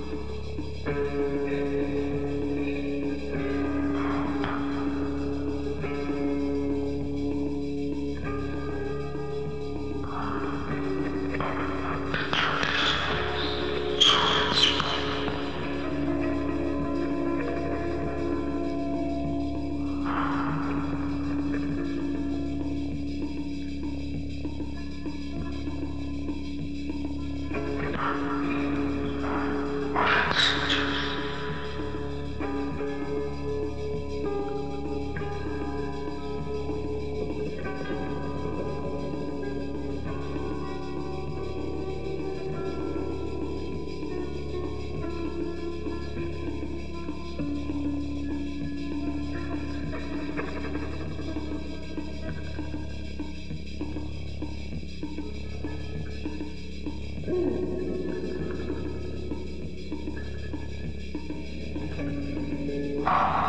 Thank you. you Ah!